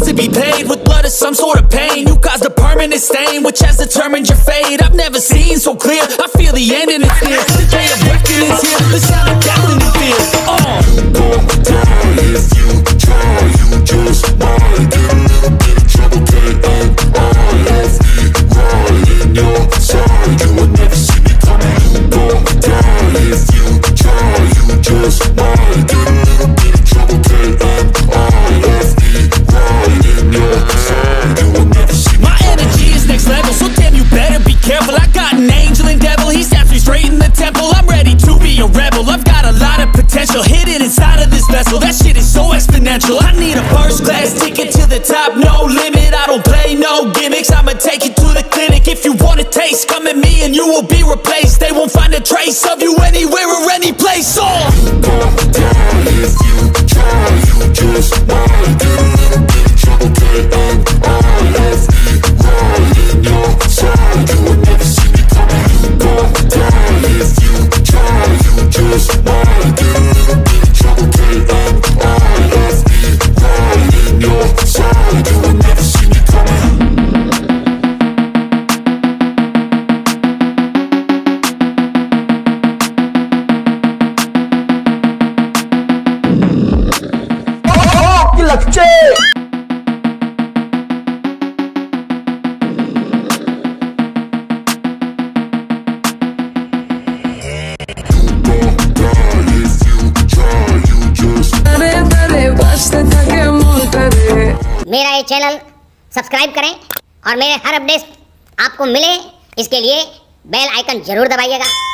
price to be paid With blood is some sort of pain. You caused a permanent stain Which has determined your fate. I've never seen so clear. I feel the end and it's near The day of reckoning's here. The sound of death lot of potential hidden inside of this vessel. That shit is so exponential. I need a first class ticket to the top, no limit. I don't play no gimmicks. I'ma take you to the clinic. If you want a taste, come at me and you will be replaced. They won't find a trace of you anywhere or any लक्चे मेरा ये channel subscribe करें और मेरे हर update आपको मिले, इसके लिए bell icon ज़रूर दबाइएगा।